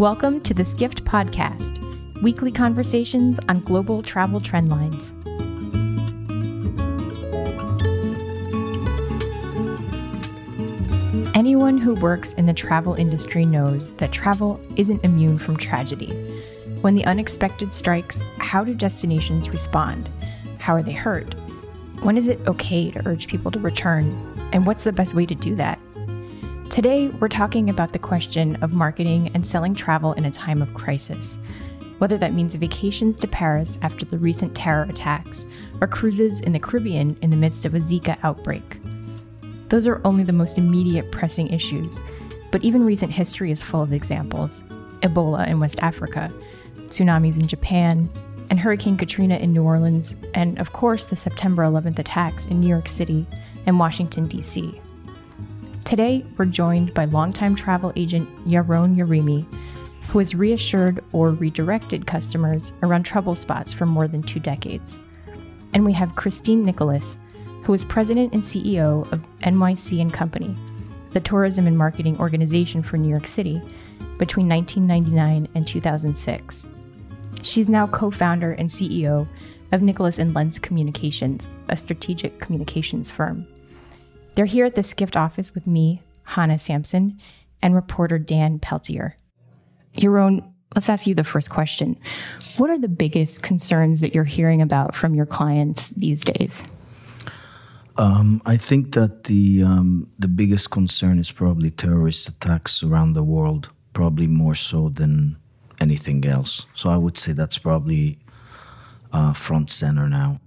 Welcome to the Skift Podcast, weekly conversations on global travel trend lines. Anyone who works in the travel industry knows that travel isn't immune from tragedy. When the unexpected strikes, how do destinations respond? How are they hurt? When is it okay to urge people to return? And what's the best way to do that? Today, we're talking about the question of marketing and selling travel in a time of crisis. Whether that means vacations to Paris after the recent terror attacks, or cruises in the Caribbean in the midst of a Zika outbreak. Those are only the most immediate pressing issues, but even recent history is full of examples Ebola in West Africa, tsunamis in Japan, and Hurricane Katrina in New Orleans, and of course the September 11th attacks in New York City and Washington, D.C. Today, we're joined by longtime travel agent Yaron Yarimi, who has reassured or redirected customers around trouble spots for more than two decades. And we have Cristyne Nicholas, who is president and CEO of NYC and Company, the tourism and marketing organization for New York City, between 1999 and 2006. She's now co-founder and CEO of Nicholas and Lence Communications, a strategic communications firm. They're here at the Skift office with me, Hannah Sampson, and reporter Dan Peltier. Yaron, let's ask you the first question. What are the biggest concerns that you're hearing about from your clients these days? Um, I think that the um, the biggest concern is probably terrorist attacks around the world, probably more so than anything else. So I would say that's probably uh, front center now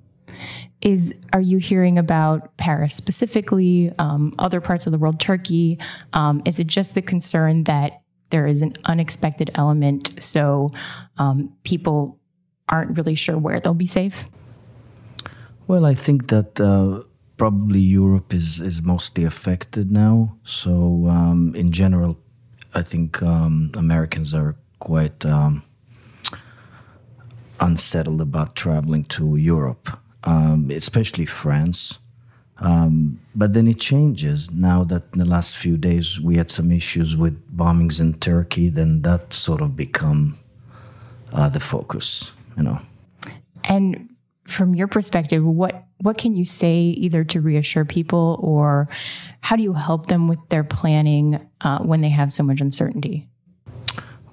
is are you hearing about Paris specifically, um, other parts of the world, Turkey? Um, is it just the concern that there is an unexpected element, so um, people aren't really sure where they'll be safe? Well, I think that uh, probably Europe is is mostly affected now. So um, in general, I think um, Americans are quite um, unsettled about traveling to Europe um, especially France. Um, but then it changes now that in the last few days we had some issues with bombings in Turkey. Then that sort of become uh, the focus, you know. And from your perspective, what what can you say either to reassure people, or how do you help them with their planning uh, when they have so much uncertainty?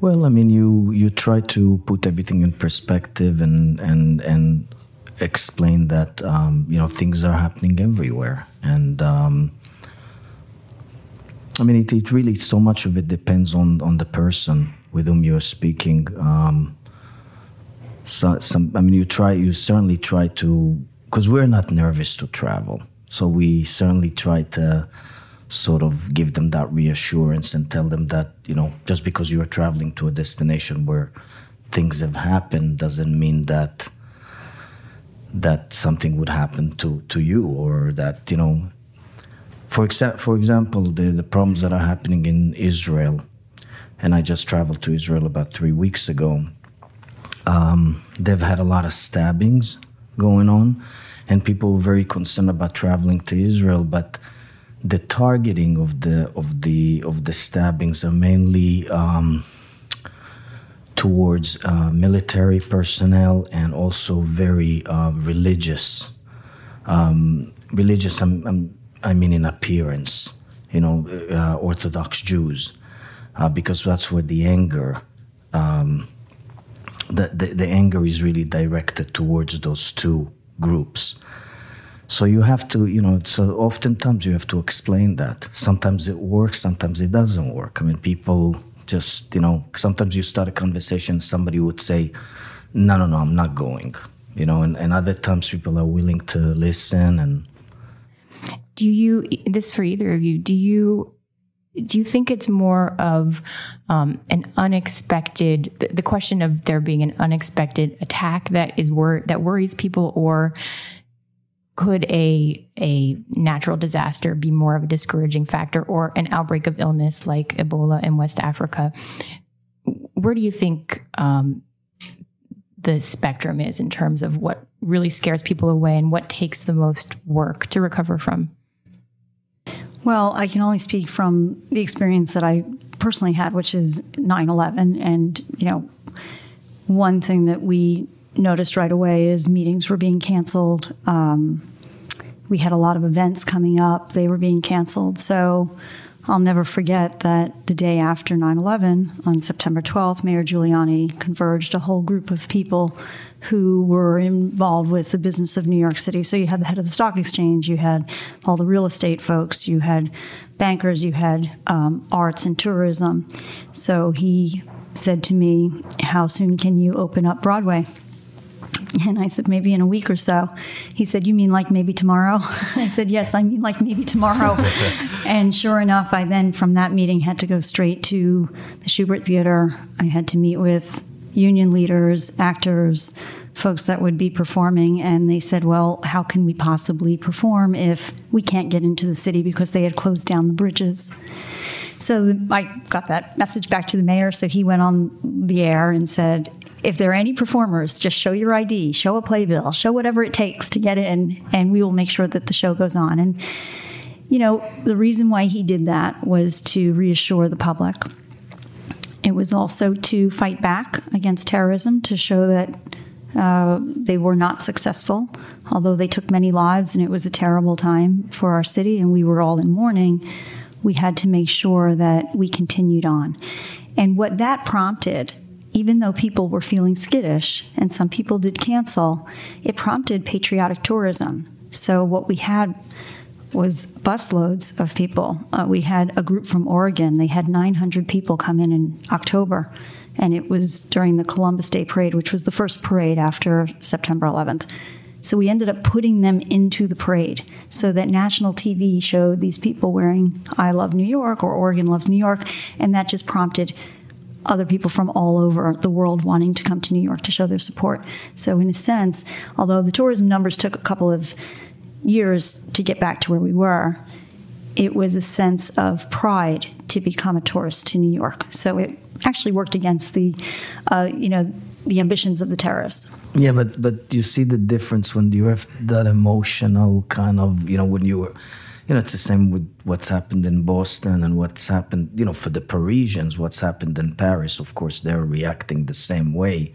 Well, I mean, you you try to put everything in perspective and and and explain that um, you know things are happening everywhere, and um, I mean it, it, really so much of it depends on on the person with whom you're speaking. Um, so, some, I mean, you try, you certainly try to, because we're not nervous to travel, so we certainly try to sort of give them that reassurance and tell them that you know just because you're traveling to a destination where things have happened doesn't mean that that something would happen to, to you or that, you know, for, exa- for example, the, the problems that are happening in Israel, and I just traveled to Israel about three weeks ago, um, they've had a lot of stabbings going on, and people were very concerned about traveling to Israel, but the targeting of the of the of the stabbings are mainly um, towards uh, military personnel and also very uh, religious. Um, religious, I'm, I'm, i mean, in appearance, you know, uh, Orthodox Jews, uh, because that's where the anger, um, the, the, the anger is really directed towards those two groups. So you have to, you know, so oftentimes you have to explain that. Sometimes it works, sometimes it doesn't work. I mean, people just you know sometimes you start a conversation somebody would say no no no i'm not going you know and, and other times people are willing to listen and do you this for either of you do you do you think it's more of um, an unexpected the, the, question of there being an unexpected attack that is wor- that worries people or could a a natural disaster be more of a discouraging factor or an outbreak of illness like Ebola in West Africa? Where do you think um, the spectrum is in terms of what really scares people away and what takes the most work to recover from? Well, I can only speak from the experience that I personally had, which is 9 11. And, you know, one thing that we noticed right away is meetings were being canceled. Um, we had a lot of events coming up, they were being canceled. So I'll never forget that the day after 9 11, on September 12th, Mayor Giuliani converged a whole group of people who were involved with the business of New York City. So you had the head of the stock exchange, you had all the real estate folks, you had bankers, you had um, arts and tourism. So he said to me, How soon can you open up Broadway? And I said, maybe in a week or so. He said, You mean like maybe tomorrow? I said, Yes, I mean like maybe tomorrow. and sure enough, I then from that meeting had to go straight to the Shubert Theater. I had to meet with union leaders, actors, folks that would be performing. And they said, Well, how can we possibly perform if we can't get into the city because they had closed down the bridges? So I got that message back to the mayor. So he went on the air and said, if there are any performers, just show your ID, show a playbill, show whatever it takes to get in, and we will make sure that the show goes on. And, you know, the reason why he did that was to reassure the public. It was also to fight back against terrorism, to show that uh, they were not successful, although they took many lives and it was a terrible time for our city and we were all in mourning. We had to make sure that we continued on. And what that prompted even though people were feeling skittish and some people did cancel, it prompted patriotic tourism. So, what we had was busloads of people. Uh, we had a group from Oregon, they had 900 people come in in October. And it was during the Columbus Day Parade, which was the first parade after September 11th. So we ended up putting them into the parade so that national TV showed these people wearing I Love New York or Oregon Loves New York. And that just prompted other people from all over the world wanting to come to New York to show their support. So, in a sense, although the tourism numbers took a couple of years to get back to where we were, it was a sense of pride to become a tourist to New York. So it actually worked against the, uh, you know, the ambitions of the terrorists. Yeah, but but you see the difference when you have that emotional kind of, you know, when you were you know, it's the same with what's happened in Boston and what's happened, you know, for the Parisians, what's happened in Paris. Of course, they're reacting the same way.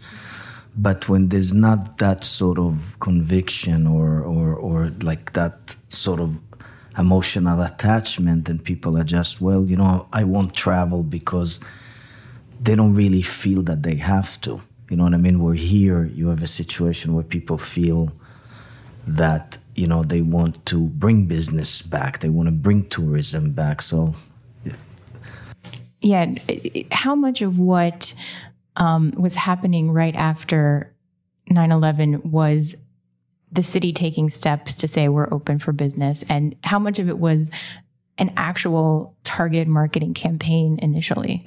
But when there's not that sort of conviction or, or, or like that sort of emotional attachment, and people are just, well, you know, I won't travel because they don't really feel that they have to. You know what I mean? We're here, you have a situation where people feel that you know they want to bring business back. They want to bring tourism back. So yeah, yeah how much of what um, was happening right after 9-11 was the city taking steps to say we're open for business? And how much of it was an actual targeted marketing campaign initially?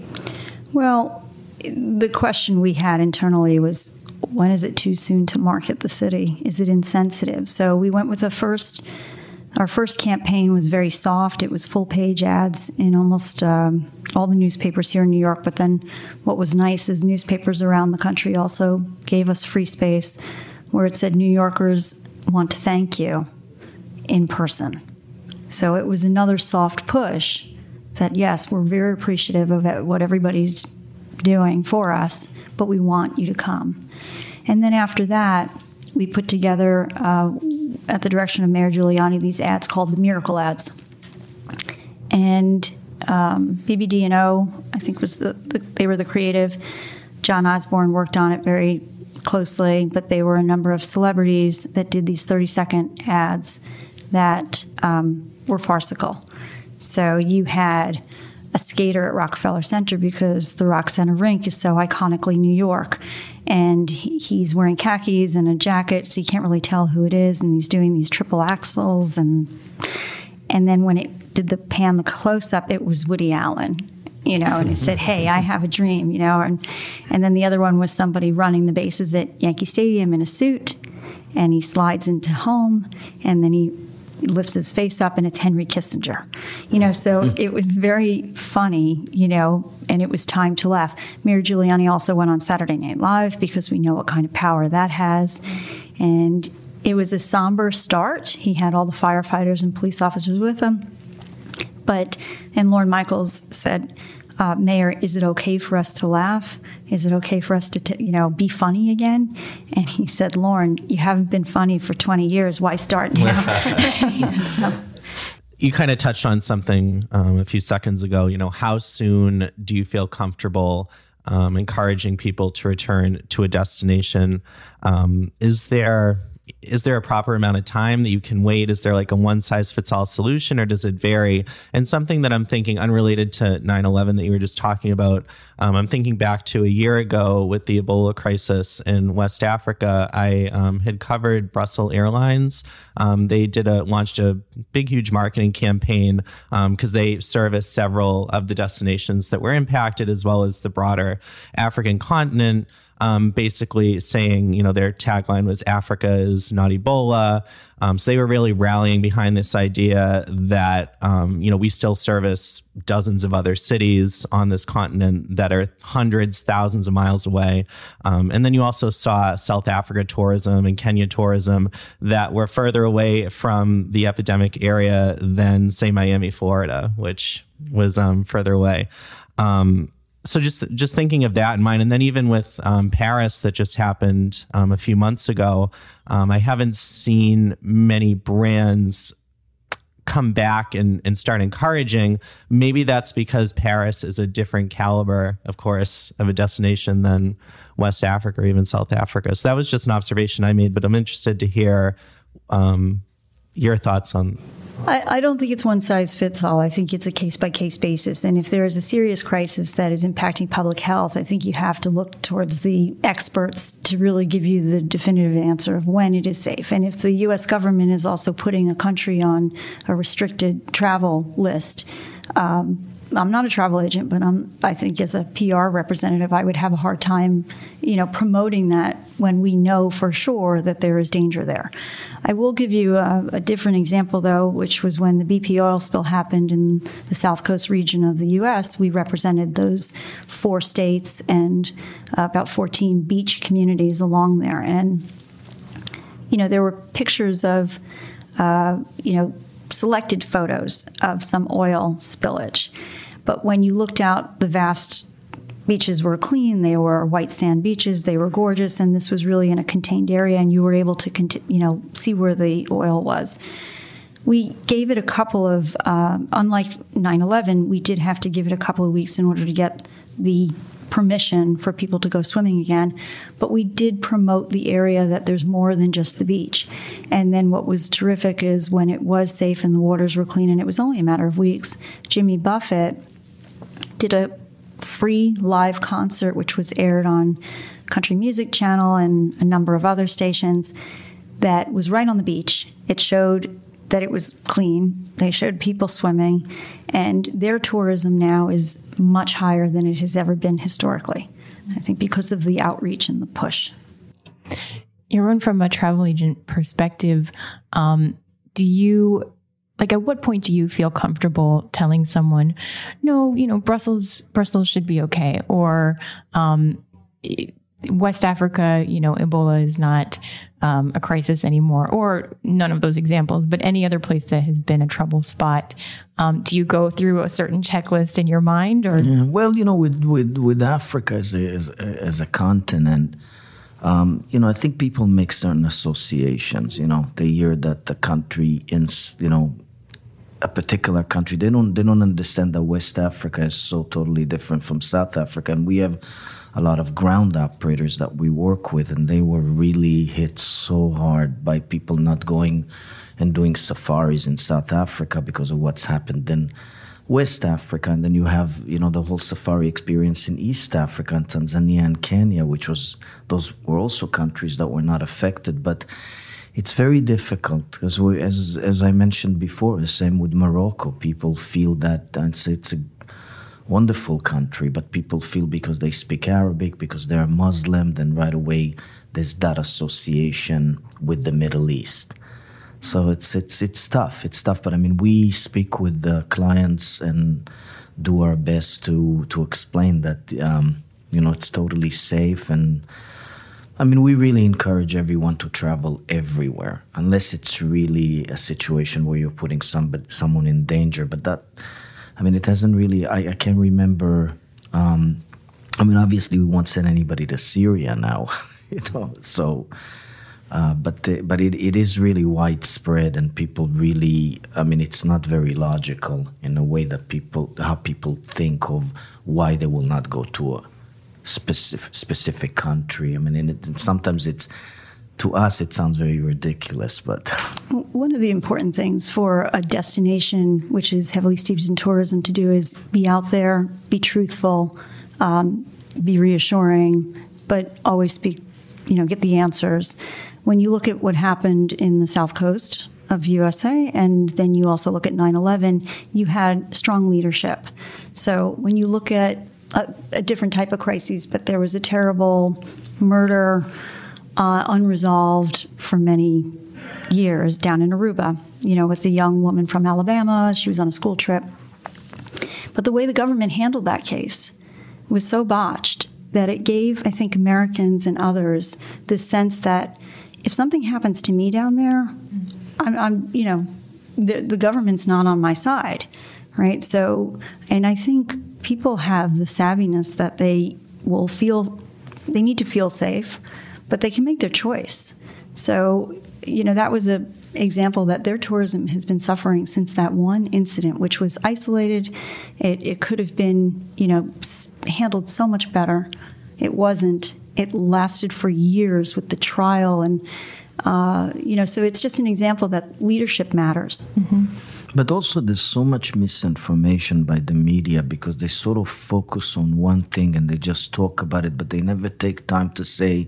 Well the question we had internally was when is it too soon to market the city? Is it insensitive? So we went with the first. Our first campaign was very soft. It was full page ads in almost um, all the newspapers here in New York. But then, what was nice is newspapers around the country also gave us free space where it said, New Yorkers want to thank you in person. So it was another soft push that, yes, we're very appreciative of what everybody's doing for us, but we want you to come. And then after that, we put together, uh, at the direction of Mayor Giuliani, these ads called the Miracle Ads. And um, BBD&O, I think was the, the, they were the creative. John Osborn worked on it very closely, but they were a number of celebrities that did these 30 second ads that um, were farcical. So you had a skater at Rockefeller Center because the Rock Center rink is so iconically New York. And he's wearing khakis and a jacket, so you can't really tell who it is. And he's doing these triple axels. And, and then when it did the pan, the close up, it was Woody Allen you know, and it said, "Hey, I have a dream," you know, and and then the other one was somebody running the bases at Yankee Stadium in a suit, and he slides into home, and then he lifts his face up and it's Henry Kissinger. You know, so hmm. it was very funny, you know, and it was time to laugh. Mayor Giuliani also went on Saturday Night Live because we know what kind of power that has. And it was a somber start. He had all the firefighters and police officers with him. But, and Lorne Michaels said, uh, Mayor, is it okay for us to laugh? Is it okay for us to, t- you know, be funny again? And he said, Lorne, you haven't been funny for 20 years. Why start now? you know, so. You kind of touched on something um, a few seconds ago. You know, how soon do you feel comfortable um, encouraging people to return to a destination? Um, is there is there a proper amount of time that you can wait? Is there like a one size fits all solution or does it vary? And something that I'm thinking unrelated to 9 11 that you were just talking about, um, I'm thinking back to a year ago with the Ebola crisis in West Africa. I um, had covered Brussels Airlines. Um, they did a launched a big, huge marketing campaign because um, they service several of the destinations that were impacted as well as the broader African continent um, basically saying, you know, their tagline was Africa is not Ebola. Um, so they were really rallying behind this idea that, um, you know, we still service dozens of other cities on this continent that are hundreds, thousands of miles away. Um, and then you also saw South Africa tourism and Kenya tourism that were further away from the epidemic area than, say, Miami, Florida, which was um, further away. Um, so just just thinking of that in mind, and then even with um, Paris that just happened um, a few months ago, um, I haven't seen many brands come back and, and start encouraging. Maybe that's because Paris is a different caliber, of course, of a destination than West Africa or even South Africa. So that was just an observation I made, but I'm interested to hear um, your thoughts on I, I, don't think it's one size fits all. I think it's a case by case basis. And if there is a serious crisis that is impacting public health, I think you have to look towards the experts to really give you the definitive answer of when it is safe. And if the U.S. government is also putting a country on a restricted travel list, um, I'm not a travel agent, but I'm, I think as a PR representative, I would have a hard time, you know, promoting that when we know for sure that there is danger there. I will give you a, a different example, though, which was when the BP oil spill happened in the South Coast region of the U.S. We represented those four states and uh, about 14 beach communities along there, and you know, there were pictures of, uh, you know selected photos of some oil spillage. But when you looked out, the vast beaches were clean. They were white sand beaches. They were gorgeous, and this was really in a contained area, and you were able to, you know, see where the oil was. We gave it a couple of, uh, unlike 9/11, we did have to give it a couple of weeks in order to get the permission for people to go swimming again, but we did promote the area that there's more than just the beach. And then what was terrific is when it was safe and the waters were clean, and it was only a matter of weeks, Jimmy Buffett did a free live concert, which was aired on Country Music Channel and a number of other stations, that was right on the beach. It showed that it was clean. They showed people swimming, and their tourism now is much higher than it has ever been historically. I think because of the outreach and the push. Yaron, from a travel agent perspective, um, do you like at what point do you feel comfortable telling someone, no, you know, Brussels, Brussels should be okay, or um, West Africa, you know, Ebola is not um, a crisis anymore, or none of those examples, but any other place that has been a trouble spot. Um, do you go through a certain checklist in your mind, or? Yeah, well, you know, with with with Africa as a as, as a continent, um, you know, I think people make certain associations. You know, they hear that the country in you know a particular country, they don't they don't understand that West Africa is so totally different from South Africa, and we have a lot of ground operators that we work with, and they were really hit so hard by people not going and doing safaris in South Africa because of what's happened in West Africa. And then you have, you know, the whole safari experience in East Africa and Tanzania and Kenya, which was, those were also countries that were not affected. But it's very difficult because, as, as I mentioned before, the same with Morocco. People feel that it's, it's a wonderful country, but people feel because they speak Arabic, because they're Muslim, then right away there's that association with the Middle East. So it's it's it's tough. It's tough, but I mean, we speak with the clients and do our best to to explain that um, you know it's totally safe and. I mean, we really encourage everyone to travel everywhere, unless it's really a situation where you're putting somebody, someone in danger. But that I mean, it hasn't really. I, I can't remember. Um, I mean, obviously, we won't send anybody to Syria now, you know. So, uh, but the, but it, it is really widespread, and people really. I mean, it's not very logical in a way that people how people think of why they will not go to a specific specific country. I mean, and it, sometimes it's to us it sounds very ridiculous, but one of the important things for a destination which is heavily steeped in tourism to do is be out there, be truthful, um, be reassuring, but always speak, you know, get the answers. When you look at what happened in the South Coast of USA, and then you also look at 9 11, you had strong leadership. So when you look at a, a different type of crises, but there was a terrible murder uh, unresolved for many years down in Aruba, you know, with a young woman from Alabama. She was on a school trip. But the way the government handled that case was so botched that it gave, I think, Americans and others the sense that if something happens to me down there, I'm, I'm you know, the, the government's not on my side, right? So, and I think people have the savviness that they will feel, they need to feel safe, but they can make their choice. So, you know, that was a example that their tourism has been suffering since that one incident, which was isolated. It, it could have been, you know, handled so much better. It wasn't. It lasted for years with the trial, and uh, you know, so it's just an example that leadership matters. Mm-hmm. But also, there's so much misinformation by the media because they sort of focus on one thing and they just talk about it, but they never take time to say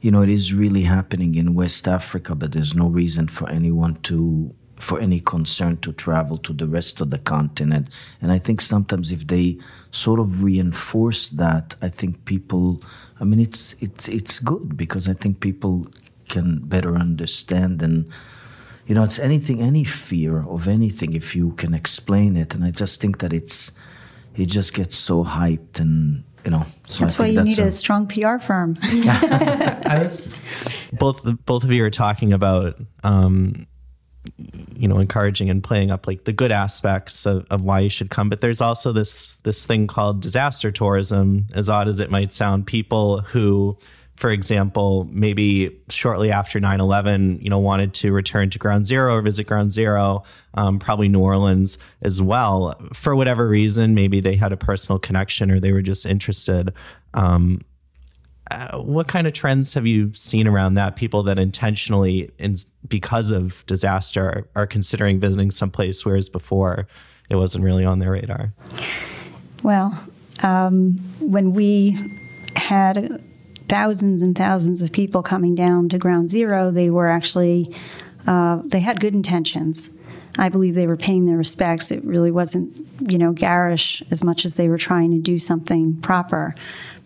you know, it is really happening in West Africa, but there's no reason for anyone to, for any concern to travel to the rest of the continent. And I think sometimes if they sort of reinforce that, I think people, I mean, it's it's it's good because I think people can better understand and you know it's anything any fear of anything if you can explain it and i just think that it's it just gets so hyped and you know. So that's why you that's need a, a, strong PR firm. I was both both of you are talking about um, you know encouraging and playing up like the good aspects of, of why you should come but there's also this this thing called disaster tourism as odd as it might sound people who for example, maybe shortly after 9 11, you know, wanted to return to ground zero or visit ground zero, um, probably New Orleans as well. For whatever reason, maybe they had a personal connection or they were just interested. Um, uh, what kind of trends have you seen around that? People that intentionally, in, because of disaster, are, considering visiting someplace, whereas before it wasn't really on their radar? Well, um, when we had thousands and thousands of people coming down to ground zero, they were actually, uh, they had good intentions. I believe they were paying their respects. It really wasn't, you know, garish as much as they were trying to do something proper.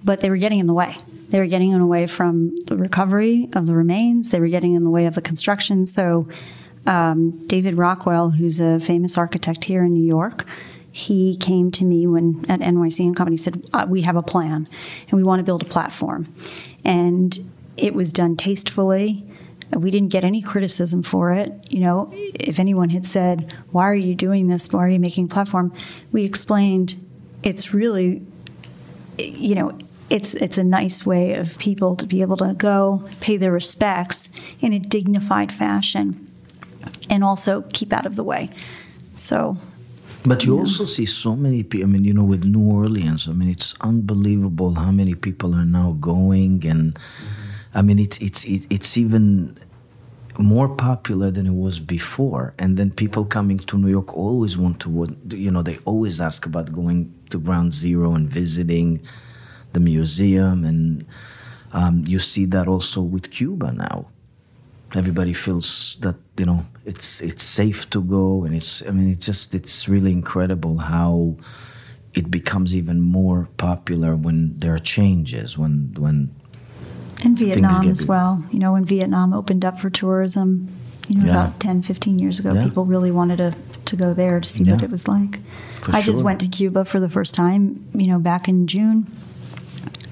But they were getting in the way. They were getting in the way from the recovery of the remains. They were getting in the way of the construction. So, um, David Rockwell, who's a famous architect here in New York, he came to me when at NYC and Company said, uh, "We have a plan, and we want to build a platform." And it was done tastefully. We didn't get any criticism for it. You know, if anyone had said, "Why are you doing this? Why are you making a platform?" We explained it's really, you know, it's it's a nice way of people to be able to go pay their respects in a dignified fashion, and also keep out of the way. So but you yeah. also see so many people. I mean, you know, with New Orleans, I mean, it's unbelievable how many people are now going, and mm-hmm. I mean, it's it's it's even more popular than it was before. And then people coming to New York always want to, you know, they always ask about going to Ground Zero and visiting the museum, and um, you see that also with Cuba now everybody feels that you know it's it's safe to go and it's i mean it's just it's really incredible how it becomes even more popular when there are changes when when in vietnam as well you know when vietnam opened up for tourism you know yeah. about 10 15 years ago yeah. people really wanted to to go there to see yeah. what it was like for i sure. just went to cuba for the first time you know back in june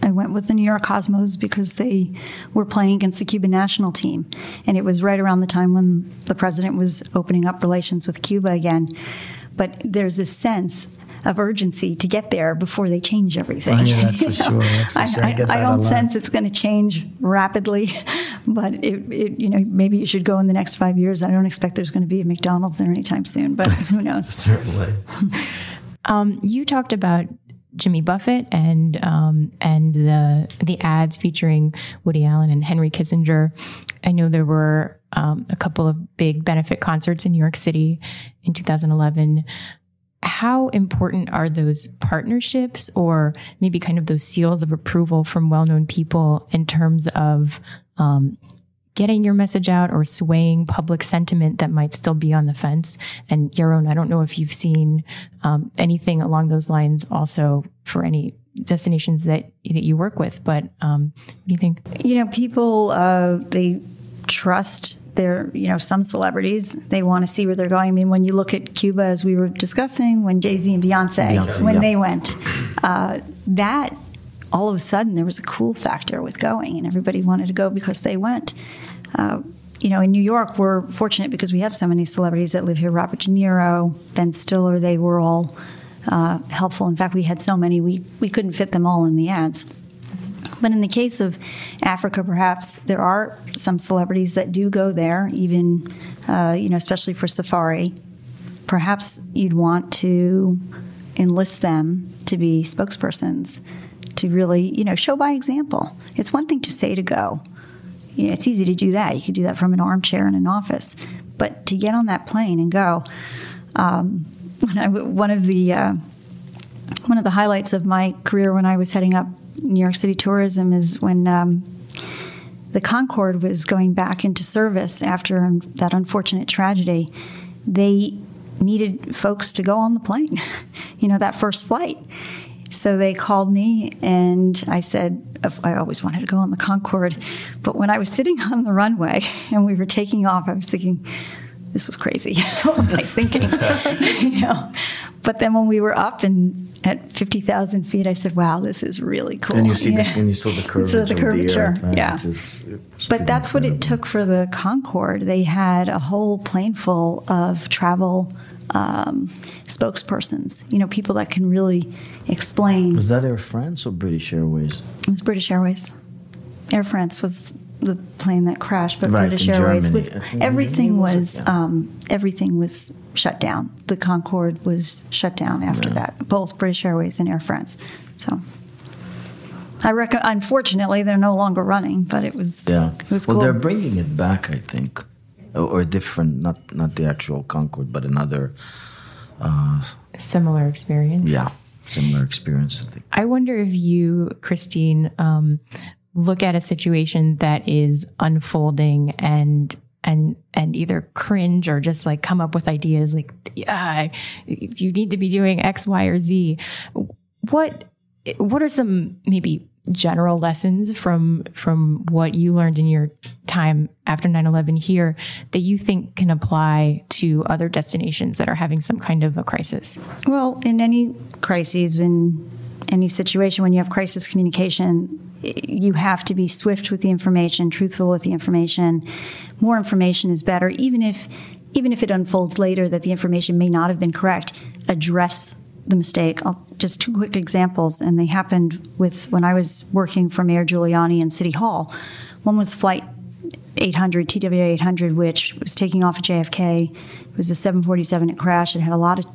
I went with the New York Cosmos because they were playing against the Cuban national team. And it was right around the time when the president was opening up relations with Cuba again. but there's this sense of urgency to get there before they change everything. Oh, yeah, that's for sure. That's for sure. I, I, I don't sense it's going to change rapidly, but it, it, you know, maybe it should go in the next five years. I don't expect there's going to be a McDonald's there anytime soon, but who knows? Certainly. um, you talked about Jimmy Buffett and um, and the the ads featuring Woody Allen and Henry Kissinger. I know there were um, a couple of big benefit concerts in New York City in 2011 how important are those partnerships or maybe kind of those seals of approval from well-known people in terms of um, getting your message out or swaying public sentiment that might still be on the fence and Yaron i don't know if you've seen um, anything along those lines also for any destinations that that you work with but um, what do you think you know people uh, they trust they're, you know, some celebrities, they want to see where they're going. I mean, when you look at Cuba, as we were discussing, when Jay Z and Beyonce, Beyonce when yeah. they went, uh, that all of a sudden there was a cool factor with going, and everybody wanted to go because they went. Uh, you know, in New York, we're fortunate because we have so many celebrities that live here. Robert De Niro, Ben Stiller, they were all uh, helpful. In fact, we had so many, we, we couldn't fit them all in the ads. But in the case of Africa, perhaps there are some celebrities that do go there, even uh, you know, especially for safari. Perhaps you'd want to enlist them to be spokespersons to really, you know, show by example. It's one thing to say to go. You know, it's easy to do that. You could do that from an armchair in an office, but to get on that plane and go. Um, I, one of the uh, one of the highlights of my career when I was heading up New York City tourism is when um, the Concorde was going back into service after that unfortunate tragedy. They needed folks to go on the plane, you know, that first flight. So they called me, and I said, I always wanted to go on the Concorde. But when I was sitting on the runway and we were taking off, I was thinking, this was crazy. what was I thinking? you know. But then when we were up and at fifty thousand feet, I said, "Wow, this is really cool." And you see yeah. the, when you saw the curvature, the curvature, the air, yeah. But that's incredible. what it took for the Concorde. They had a whole plane full of travel um, spokespersons. You know, people that can really explain. Was that Air France or British Airways? It was British Airways. Air France was the plane that crashed, but right, British Airways Germany. was everything was um, everything was shut down. The Concorde was shut down after yeah. that. Both British Airways and Air France. So. I reckon. Unfortunately, they're no longer running, but it was. Yeah. It was well, cool. they're bringing it back, I think, or, different. Not not the actual Concorde, but another. Uh, similar experience. Yeah, similar experience. I think. I wonder if you, Cristyne, um, look at a situation that is unfolding and and and either cringe or just like come up with ideas like yeah you need to be doing x y or z what what are some maybe general lessons from from what you learned in your time after 9/11 here that you think can apply to other destinations that are having some kind of a crisis well in any crises in any situation when you have crisis communication, you have to be swift with the information, truthful with the information. More information is better, even if even if it unfolds later that the information may not have been correct. Address the mistake. I'll, just two quick examples, and they happened with when I was working for Mayor Giuliani in City Hall. One was flight 800, TWA 800, which was taking off at JFK. It was a 747. It crashed. It had a lot of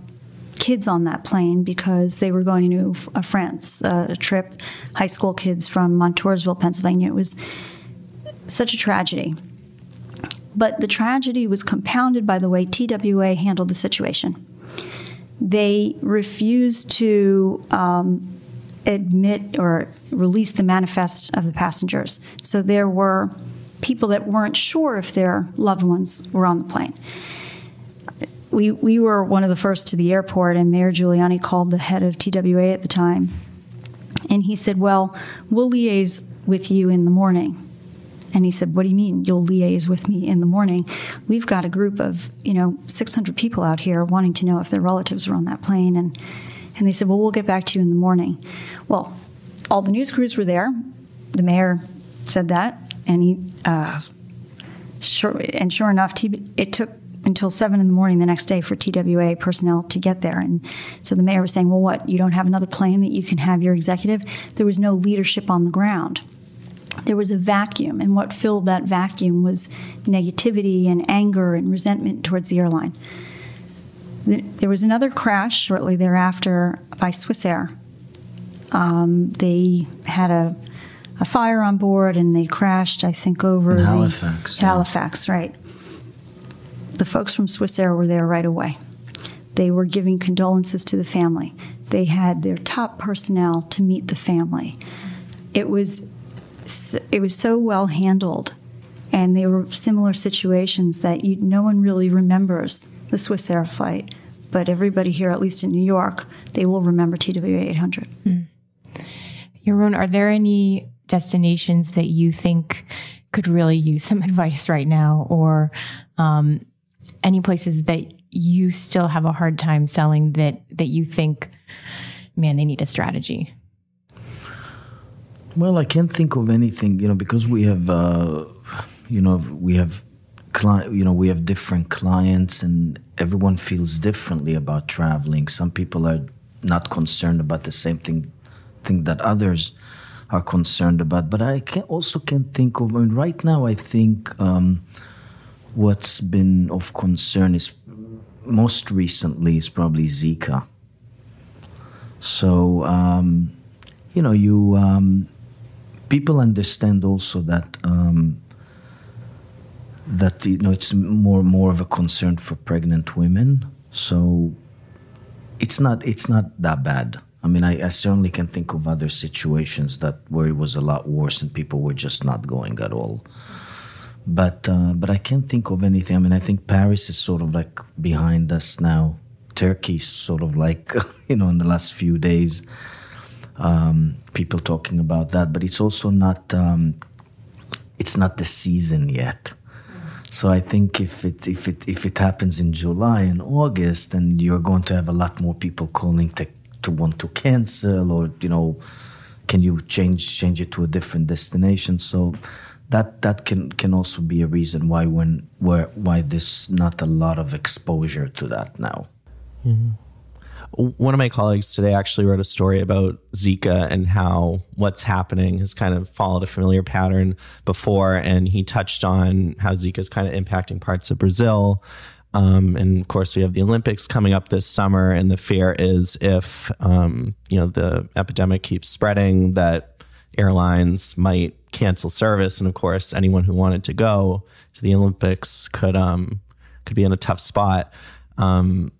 kids on that plane because they were going to uh, France, a trip, high school kids from Montoursville, Pennsylvania. It was such a tragedy. But the tragedy was compounded by the way TWA handled the situation. They refused to um, admit or release the manifest of the passengers. So there were people that weren't sure if their loved ones were on the plane we, we were one of the first to the airport, and Mayor Giuliani called the head of TWA at the time. And he said, Well, we'll liaise with you in the morning. And he said, What do you mean you'll liaise with me in the morning? We've got a group of, you know, 600 people out here wanting to know if their relatives are on that plane. And, and they said, Well, we'll get back to you in the morning. Well, all the news crews were there. The mayor said that. And he, uh, sure, and sure enough, it took until seven in the morning the next day for TWA personnel to get there. And so the mayor was saying, well, what, you don't have another plane that you can have your executive? There was no leadership on the ground. There was a vacuum, and what filled that vacuum was negativity and anger and resentment towards the airline. There was another crash shortly thereafter by Swissair. Um, they had a, a fire on board and they crashed, I think, over In Halifax. The, Halifax, right the folks from Swissair were there right away. They were giving condolences to the family. They had their top personnel to meet the family. It was it was so well handled, and they were similar situations that you, no one really remembers the Swissair flight, but everybody here, at least in New York, they will remember TWA 800. Mm. Yaron, are there any destinations that you think could really use some advice right now, or um, any places that you still have a hard time selling that that you think, man, they need a strategy? Well, I can't think of anything, you know, because we have, uh, you know, we have, you know, we have different clients, and everyone feels differently about traveling. Some people are not concerned about the same thing, thing that others are concerned about. But I can also can think of. I mean, right now, I think. Um, what's been of concern is most recently is probably Zika. So um, you know, you um, people understand also that um, that you know it's more more of a concern for pregnant women. So it's not it's not that bad. I mean, I, I, certainly can think of other situations that where it was a lot worse and people were just not going at all but uh, but I can't think of anything. I mean, I think Paris is sort of like behind us now. Turkey's sort of like you know in the last few days, um, people talking about that. But it's also not um, it's not the season yet. So I think if it if it if it happens in July and August, then you're going to have a lot more people calling to to want to cancel or you know, can you change change it to a different destination? So that that can can also be a reason why when where why there's not a lot of exposure to that now. Mm-hmm. One of my colleagues today actually wrote a story about Zika and how what's happening has kind of followed a familiar pattern before, and he touched on how Zika is kind of impacting parts of Brazil. Um, and of course, we have the Olympics coming up this summer, and the fear is if um, you know the epidemic keeps spreading, that airlines might cancel service, and of course, anyone who wanted to go to the Olympics could um, could be in a tough spot. Um,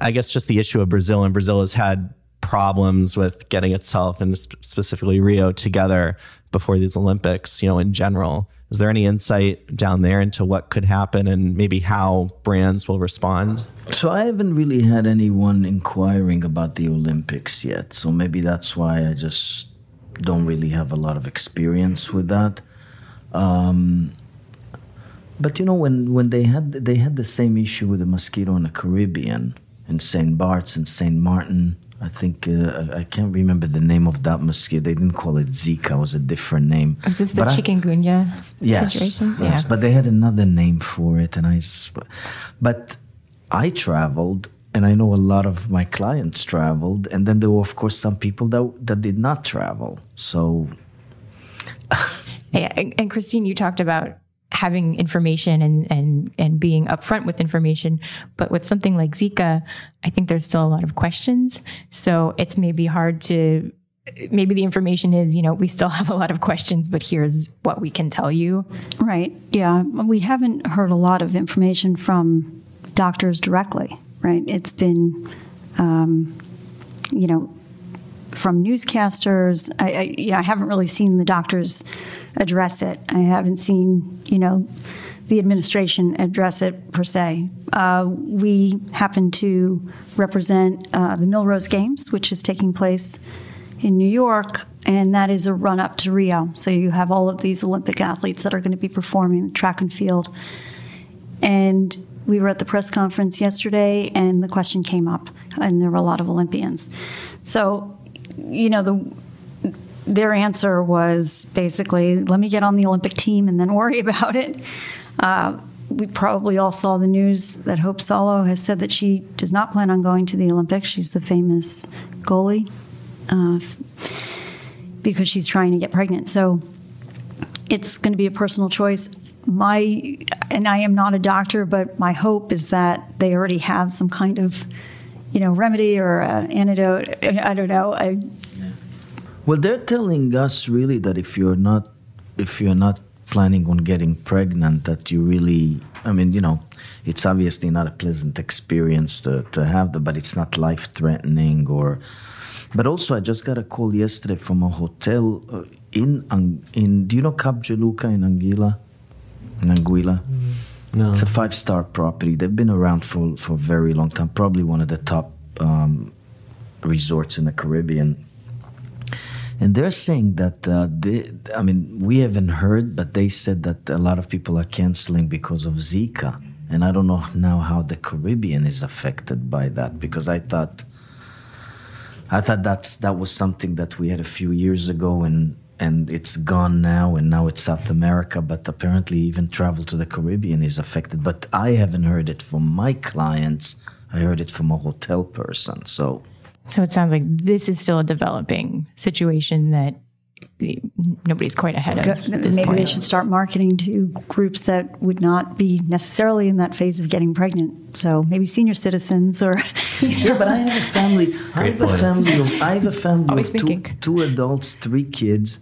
I guess just the issue of Brazil, and Brazil has had problems with getting itself and specifically Rio together before these Olympics. You know, in general, is there any insight down there into what could happen and maybe how brands will respond? So I haven't really had anyone inquiring about the Olympics yet. So maybe that's why I just don't really have a lot of experience with that. Um, but you know, when, when they had they had the same issue with the mosquito in the Caribbean, in St. Bart's and St. Martin. I think uh, I can't remember the name of that mosquito. They didn't call it Zika; it was a different name. Is this the but chikungunya I, yes, situation? Yes, yeah. but they had another name for it, and I. But I traveled and I know a lot of my clients traveled, and then there were, of course, some people that that did not travel. So, and Cristyne, you talked about having information and and and being upfront with information, but with something like Zika, I think there's still a lot of questions. So it's maybe hard to. Maybe the information is, you know, we still have a lot of questions, but here's what we can tell you. Right. Yeah. We haven't heard a lot of information from doctors directly right? It's been, um, you know, from newscasters. I, I, you know, I haven't really seen the doctors address it. I haven't seen, you know, the administration address it per se. Uh, we happen to represent uh, the Millrose Games, which is taking place in New York, and that is a run up to Rio. So you have all of these Olympic athletes that are going to be performing track and field. And we were at the press conference yesterday, and the question came up, and there were a lot of Olympians. So, you know, the their answer was basically, "Let me get on the Olympic team and then worry about it." Uh, we probably all saw the news that Hope Solo has said that she does not plan on going to the Olympics. She's the famous goalie uh, because she's trying to get pregnant. So it's going to be a personal choice. My and I am not a doctor, but my hope is that they already have some kind of, you know, remedy or antidote. I don't know. I, well, they're telling us really that if you're not if you're not planning on getting pregnant, that you really, I mean, you know, it's obviously not a pleasant experience to, to have that, but it's not life threatening or. But also, I just got a call yesterday from a hotel uh, in in. Do you know Cap Juluca in Anguilla, in Anguilla? Mm, no. It's a five star property. They've been around for for a very long time. Probably one of the top um, resorts in the Caribbean and they're saying that uh, they, I mean, we haven't heard, but they said that a lot of people are canceling because of Zika. And I don't know now how the Caribbean is affected by that because I thought, I thought that's that was something that we had a few years ago and and it's gone now and now it's South America. But apparently, even travel to the Caribbean is affected. But I haven't heard it from my clients. I heard it from a hotel person. So so it sounds like this is still a developing situation that nobody's quite ahead of. Maybe point. they should start marketing to groups that would not be necessarily in that phase of getting pregnant. So maybe senior citizens or. Yeah, but I have a family. I have a family. Of, I have a family Always of thinking. two, two adults, three kids.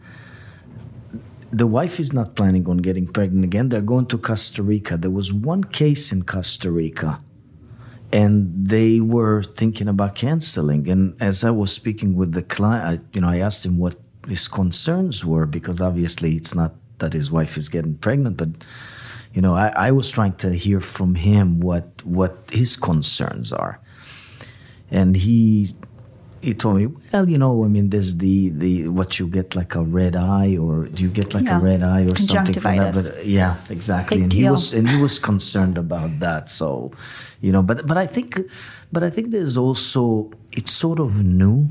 The wife is not planning on getting pregnant again. They're going to Costa Rica. There was one case in Costa Rica and they were thinking about canceling. And as I was speaking with the client, I, you know, I asked him what his concerns were because obviously it's not that his wife is getting pregnant, but you know, I, I was trying to hear from him what what his concerns are, and he he told me, well, you know, I mean, there's the the what you get like a red eye, or do you get like yeah. a red eye or something from that? But yeah, exactly. Big and deal. he was and he was concerned about that. So, you know, but but I think, but I think there's also it's sort of new.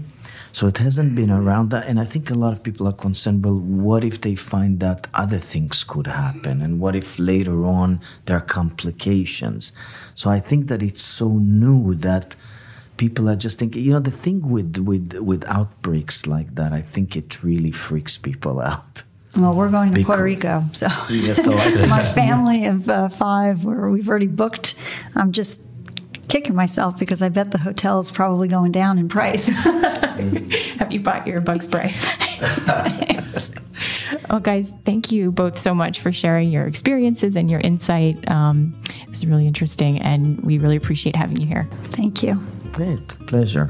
So it hasn't been around that, and I think a lot of people are concerned. Well, what if they find that other things could happen, and what if later on there are complications? So I think that it's so new that people are just thinking you know the thing with with with outbreaks like that i think it really freaks people out. Well we're going to because, puerto rico so, yeah, so my family of uh, five where we've already booked. I'm just kicking myself because i bet the hotel is probably going down in price. Have you bought your bug spray? Yes. Well, guys, thank you both so much for sharing your experiences and your insight. Um, it was really interesting, and we really appreciate having you here. Thank you. Great. Pleasure.